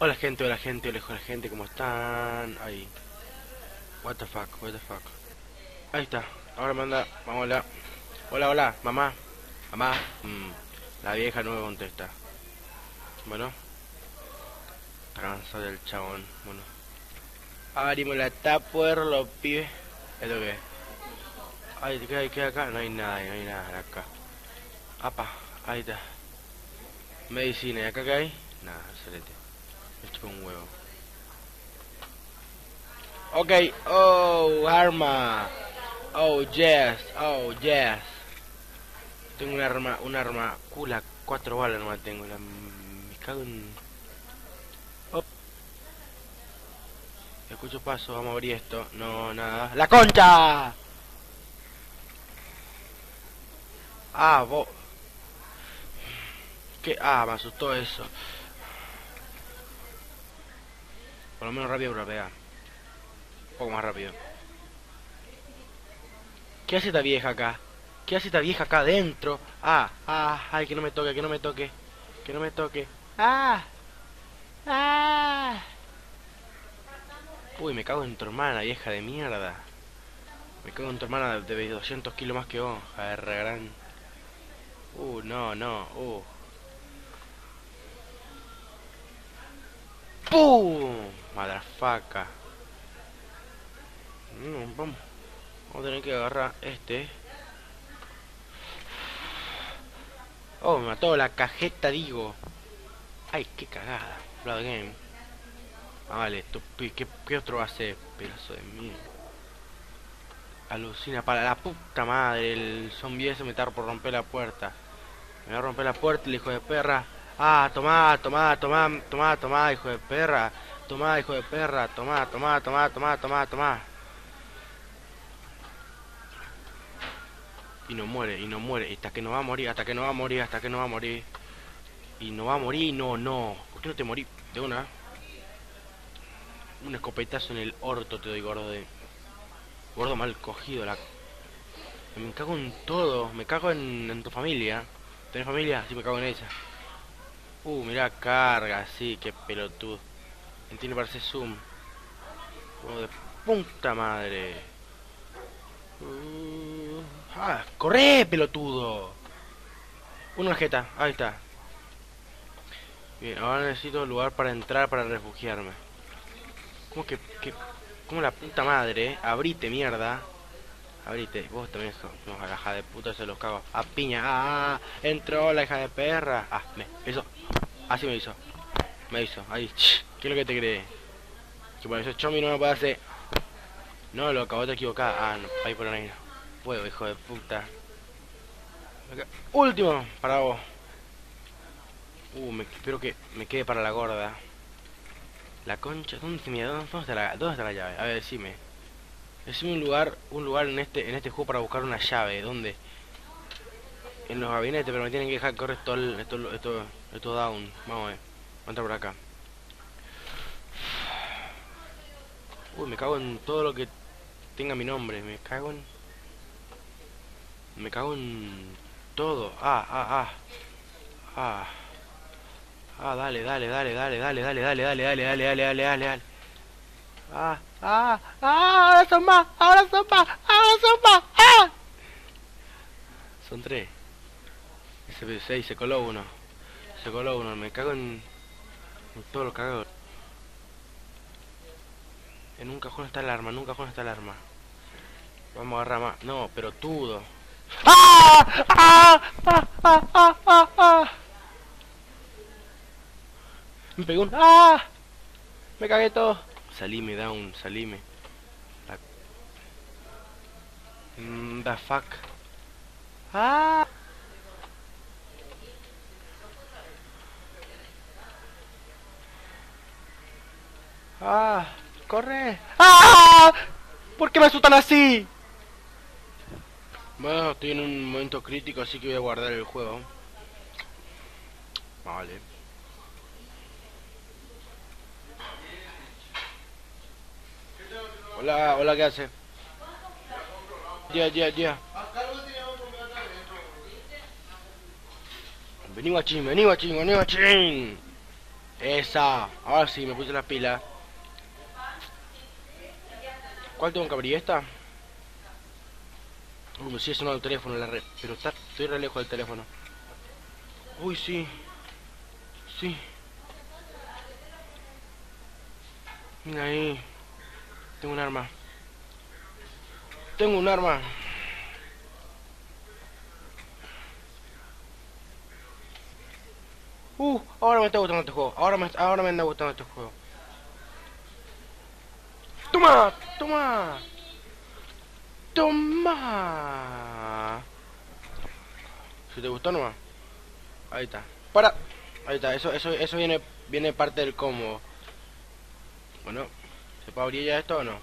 Hola gente, hola gente, hola, gente, ¿cómo están? Ahí. What the fuck, what the fuck. Ahí está, ahora manda, vamos hola. Hola, hola, mamá. Mamá. Mm, la vieja no me contesta. Bueno. Está cansado el chabón, bueno. Abrimos la tapuer, los pibes. ¿Es lo que? Ay, ¿qué hay, qué hay acá? No hay nada, no hay nada acá. Apa, ahí está. Medicina, ¿y acá qué hay? Nada, excelente. Esto con un huevo. Ok, oh, arma. Oh, yes, oh, yes. Tengo un arma, un arma. Cula, cuatro balas nomás tengo. La, me cago en... Oh. Escucho paso, vamos a abrir esto. No, nada. ¡La concha! Ah, vos. ¿Qué? Ah, me asustó eso. Por lo menos rápido europea. Un poco más rápido. ¿Qué hace esta vieja acá? ¿Qué hace esta vieja acá adentro? Ah, ah, ay, que no me toque, que no me toque. Que no me toque. Ah, ah. Uy, me cago en tu hermana, vieja de mierda. Me cago en tu hermana de 200 kilos más que vos. A ver, gran. Uh, no, no, uh. ¡Pum! Madrafaca. Mm, vamos. Vamos a tener que agarrar este. Oh, me mató la cajeta, digo. Ay, qué cagada. Blood Game. Ah, vale, ¿Qué, ¿Qué, otro hace? Pedazo de mí. Alucina para la puta madre. El zombie ese me está por romper la puerta. Me va a romper la puerta el hijo de perra. Ah, tomá, tomá, tomá, tomá, tomá, hijo de perra. Tomá, hijo de perra. Tomá, tomá, tomá, tomá, tomá, tomá. Y no muere, y no muere. Hasta que no va a morir, hasta que no va a morir, hasta que no va a morir. Y no va a morir, no, no. ¿Por qué no te morí de una? Un escopetazo en el orto te doy, gordo de... Gordo mal cogido, la... Me cago en todo. Me cago en, en tu familia. ¿Tenés familia? Sí, me cago en ella. Uh, mira, carga, sí, qué pelotudo. Tiene parece zoom. Oh, de puta madre. Uh, ah, corre, pelotudo. Una jeta, ahí está. Bien, ahora necesito lugar para entrar para refugiarme. ¿Cómo que, como la puta madre? Eh? Abrite, mierda. Abrite, vos también sos la hija de puta, se los cago. A piña, ah, entró la hija de perra. Ah, me, eso, así me hizo. Me hizo, ahí, ¿qué es lo que te crees? Que por eso Chomi no me puede hacer. No, lo acabo de equivocar. Ah, no, ahí por ahí no. Puedo, hijo de puta. Último, para vos. Uh, me, espero que me quede para la gorda. La concha, ¿dónde, ¿dónde, está la, ¿dónde está la llave? A ver, decime. Es un lugar, un lugar en este, en este juego para buscar una llave, ¿dónde? En los gabinetes, pero me tienen que dejar correr todo esto, esto, esto down. Vamos a ver. Voy a entrar por acá. Uy, me cago en todo lo que tenga mi nombre. Me cago en... Me cago en todo. Ah, ah, ah. Ah. Ah, dale, dale, dale, dale, dale, dale, dale, dale, dale, dale, dale, dale, dale, dale. Ah, ah, ah, ahora son más, ahora son más, ahora son más, ah. Son tres. Se, seis, se coló uno. Se coló uno, me cago en, en todo lo cagado. En un cajón está el arma, en un cajón está el arma. Vamos a agarrar más. No, pero todo. ¡Ah! ¡Ah! ¡Ah! ¡Ah! ¡Ah! ¡Ah! ¡Ah! Me pegó un... ¡Ah! Me cagué todo. Salime down, salime. La... Mm, the fuck. Ah. Ah, corre. Ah. ¿Por qué me asustan así? Bueno, estoy en un momento crítico, así que voy a guardar el juego. Vale. Hola, hola, ¿qué hace? Ya, ya, ya. Vení guachín, vení guachín, vení guachín. Esa. Ahora sí, me puse la pila. ¿Cuál tengo que abrir? ¿Esta? Uy, me sigue sonando el teléfono la red. Pero está, estoy re lejos del teléfono. Uy, sí. Sí. Mira ahí. Tengo un arma. Tengo un arma. Uh, ahora me está gustando este juego. Ahora me, ahora me está gustando este juego. ¡Toma! ¡Toma! ¡Toma! Si te gustó nomás. Ahí está. ¡Para! Ahí está, eso, eso, eso viene, viene parte del combo. Bueno, ¿se puede abrir ya esto o no?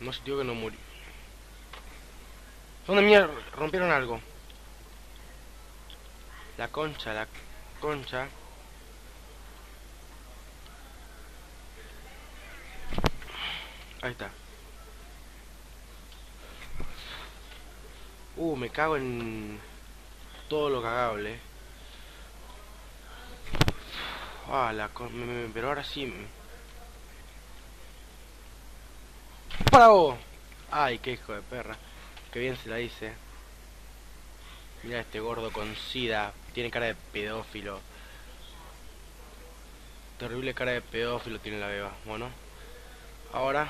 No sé, tío que no murió. ¿Dónde mierda? Rompieron algo. La concha, la concha. Ahí está. Uh, me cago en todo lo cagable. Ah, la pero ahora sí. ¡Para vos! Ay, qué hijo de perra. Qué bien se la dice. Mira este gordo con sida. Tiene cara de pedófilo. Terrible cara de pedófilo tiene la beba. Bueno. Ahora.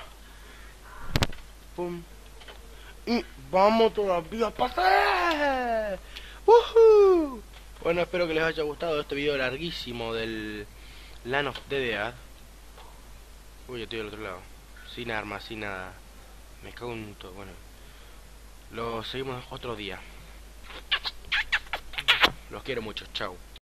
Y vamos todavía a pasar. Bueno, espero que les haya gustado este video larguísimo del Land of Dead. Uy, yo estoy del otro lado. Sin armas, sin nada. Me cago en todo. Bueno. Lo seguimos otro día. Los quiero mucho. Chao.